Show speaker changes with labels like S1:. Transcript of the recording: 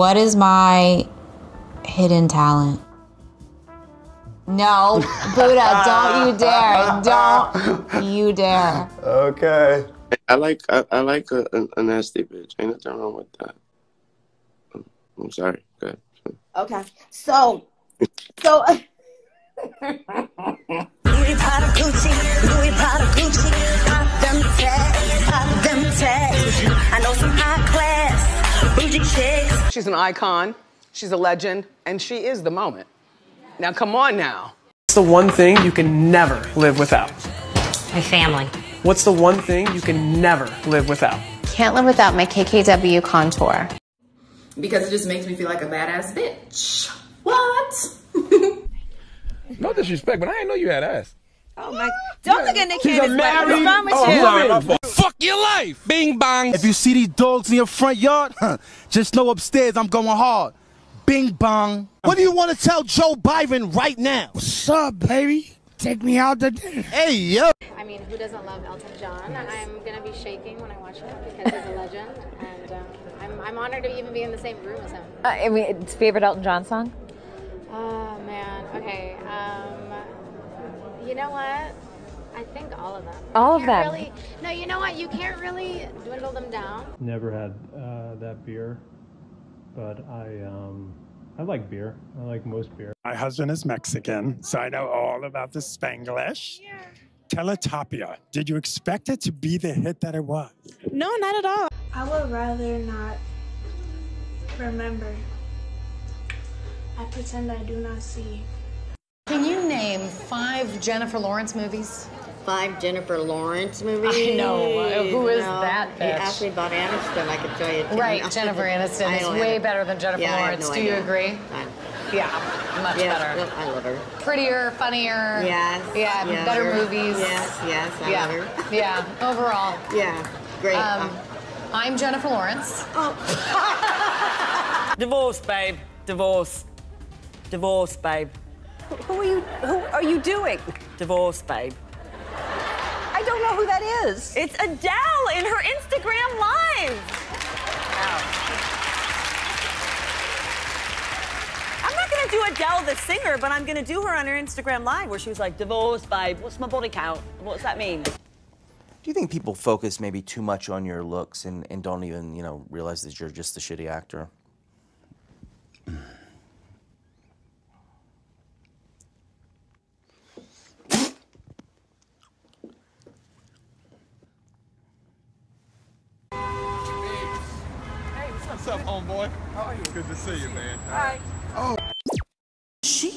S1: What is my hidden talent? No, Buddha, don't you dare. Don't you dare.
S2: Okay.
S3: I like I, I like a, a, a nasty bitch. Ain't nothing wrong with that. I'm, I'm sorry. Good.
S4: Okay. So, so.
S5: She's an icon, she's a legend, and she is the moment. Now, come on now.
S6: What's the one thing you can never live without?
S7: My family.
S6: What's the one thing you can never live without?
S8: Can't live without my KKW contour.
S9: Because it just makes me feel like a badass bitch. What?
S10: No disrespect, but I didn't know you had ass.
S11: Oh my! Don't look at Nick
S10: She's a
S11: Candace.
S10: married-
S11: What's wrong with
S10: Oh,
S11: you?
S10: sorry, my. Fuck your life. Bing bong.
S12: If you see these dogs in your front yard, huh, just know upstairs I'm going hard. Bing bong. What do you want to tell Joe Biden right now? What's up, baby? Take me out to dinner. Hey, yo.
S8: I mean, who doesn't love Elton John? I'm gonna be shaking when I watch him because he's a legend, and um, I'm, I'm honored to even be in the same room as him.
S7: Uh, I mean, it's favorite Elton John song?
S8: Oh man. Okay. Um, you know what? I think all of them.
S7: All of
S8: You
S7: them?
S8: Really, no, you know what? You can't really dwindle them down.
S13: Never had uh, that beer, but I um, I like beer. I like most beer.
S14: My husband is Mexican, so I know all about the Spanglish. Teletopia. Did you expect it to be the hit that it was?
S11: No, not at all.
S15: I would rather not remember. I pretend I do not see.
S16: Can you name five Jennifer Lawrence movies?
S4: Five Jennifer Lawrence movies.
S16: I know. Who is
S4: No.
S16: that
S4: You
S16: bitch?
S4: asked me about Aniston, I could tell you.
S16: Right, Jennifer Aniston is way
S4: have-
S16: better than Jennifer
S4: Yeah, I have
S16: Lawrence.
S4: no
S16: Do you agree?
S4: I-
S16: Yeah, much
S4: yeah,
S16: better.
S4: well, I love her.
S16: Prettier, funnier.
S4: Yes.
S16: Yeah,
S4: yes.
S16: better movies.
S4: Yes, yes, I
S16: yeah.
S4: love her.
S16: Yeah, overall.
S4: Yeah, great.
S16: Um, I'm Jennifer Lawrence. Oh.
S11: Divorce, babe. Divorce. Divorce, babe. Who are you? Who are you doing? Divorce, babe. I don't know who that is. It's Adele in her Instagram live. I'm not gonna do Adele the singer, but I'm gonna do her on her Instagram live where she was like, "Divorce, babe. What's my body count? What's that mean?"
S17: Do you think people focus maybe too much on your looks and, and don't even, you know, realize that you're just a shitty actor?
S10: What's up, homeboy? How are you? Good to see you, man.
S11: Hi.
S10: Oh.
S18: She